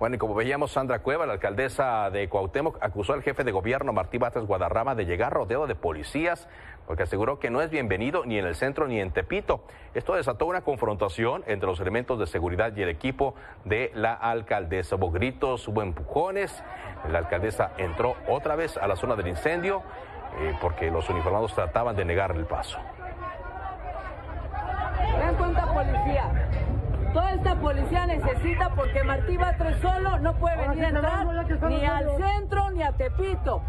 Bueno, y como veíamos, Sandra Cueva, la alcaldesa de Cuauhtémoc, acusó al jefe de gobierno Martí Batres Guadarrama de llegar rodeado de policías, porque aseguró que no es bienvenido ni en el centro ni en Tepito. Esto desató una confrontación entre los elementos de seguridad y el equipo de la alcaldesa. Hubo gritos, hubo empujones. La alcaldesa entró otra vez a la zona del incendio eh, porque los uniformados trataban de negar el paso. Policía necesita porque Martí Batres solo no puede venir a entrar ni al centro ni a Tepito.